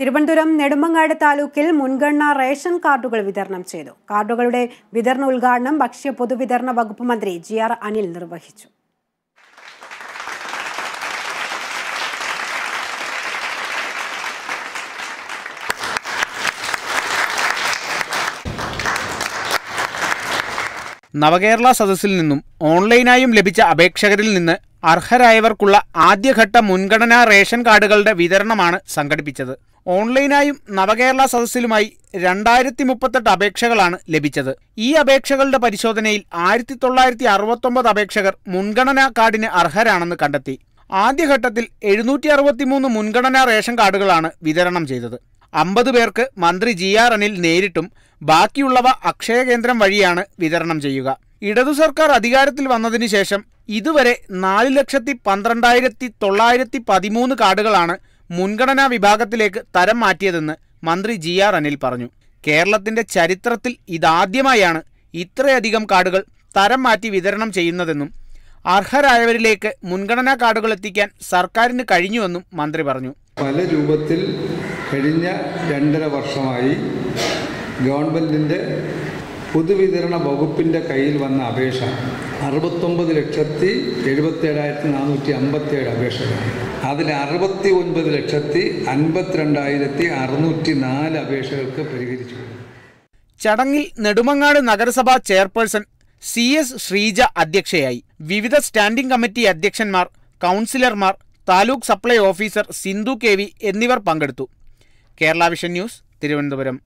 തിരുവനന്തപുരം നെടുമങ്ങാട് താലൂക്കിൽ മുൻഗണന റേഷൻ കാർഡുകൾ വിതരണം ചെയ്തു. കാർഡുകളുടെ വിതരണ ഉദ്ഘാടനം ഭക്ഷ്യ പൊതുവിതരണ വകുപ്പ് മന്ത്രി ജി ആർ അനിൽ നിർവഹിച്ചു. നവകേരള സദസ്സിൽ നിന്നും ഓൺലൈനായും ലഭിച്ച അപേക്ഷകരിൽ നിന്ന് അർഹരായവർക്കുള്ള ആദ്യഘട്ട മുൻഗണനാ റേഷൻ കാർഡുകളുടെ വിതരണമാണ് സംഘടിപ്പിച്ചത്. ഓൺലൈനായും നവകേരള സദസ്സിലുമായി രണ്ടായിരത്തി മുപ്പത്തെട്ട് അപേക്ഷകളാണ് ലഭിച്ചത്. ഈ അപേക്ഷകളുടെ പരിശോധനയിൽ ആയിരത്തി തൊള്ളായിരത്തി അറുപത്തൊമ്പത് അപേക്ഷകർ മുൻഗണനാ കാർഡിന് അർഹരാണെന്ന് കണ്ടെത്തി. ആദ്യഘട്ടത്തിൽ എഴുന്നൂറ്റി അറുപത്തിമൂന്ന് മുൻഗണനാ റേഷൻ കാർഡുകളാണ് വിതരണം ചെയ്തത്. അമ്പത് പേർക്ക് മന്ത്രി ജി ആർ അനിൽ നേരിട്ടും ബാക്കിയുള്ളവ അക്ഷയ കേന്ദ്രം വഴിയാണ് വിതരണം ചെയ്യുക. ഇടതു സർക്കാർ അധികാരത്തിൽ വന്നതിന് ശേഷം ഇതുവരെ നാല് ലക്ഷത്തി പന്ത്രണ്ടായിരത്തി തൊള്ളായിരത്തി പതിമൂന്ന് കാർഡുകളാണ് മുൻഗണനാ വിഭാഗത്തിലേക്ക് തരം മാറ്റിയതെന്ന് മന്ത്രി ജി ആർ അനിൽ പറഞ്ഞു. കേരളത്തിന്റെ ചരിത്രത്തിൽ ഇതാദ്യമായാണ് ഇത്രയധികം കാർഡുകൾ തരം മാറ്റി വിതരണം ചെയ്യുന്നതെന്നും അർഹരായവരിലേക്ക് മുൻഗണനാ കാർഡുകൾ എത്തിക്കാൻ സർക്കാരിന് കഴിഞ്ഞുവെന്നും മന്ത്രി പറഞ്ഞു. പല രൂപത്തിൽ കഴിഞ്ഞ രണ്ടര വർഷമായി ഗവൺമെന്റിന്റെ പൊതുവിതരണ വകുപ്പിന്റെ കയ്യിൽ വന്ന അപേക്ഷ അറുപത്തൊമ്പത് ലക്ഷത്തി എഴുപത്തേഴായിരത്തി നാനൂറ്റി അമ്പത്തിയേഴ് അപേക്ഷകളാണ്. അതിൽ അറുപത്തി ഒൻപത് ലക്ഷത്തി അൻപത്തിരണ്ടായിരത്തി അറുന്നൂറ്റി നാല് അപേക്ഷകൾക്ക് പരിഹരിച്ചു. ചടങ്ങിൽ നെടുമങ്ങാട് നഗരസഭാ ചെയർപേഴ്സൺ സി എസ് ശ്രീജ അധ്യക്ഷയായി. വിവിധ സ്റ്റാൻഡിംഗ് കമ്മിറ്റി അധ്യക്ഷന്മാർ കൗൺസിലർമാർ taluk supply officer Sindhu K എന്നിവർ പങ്കെടുത്തു. Kerala vision news Thiruvananthapuram.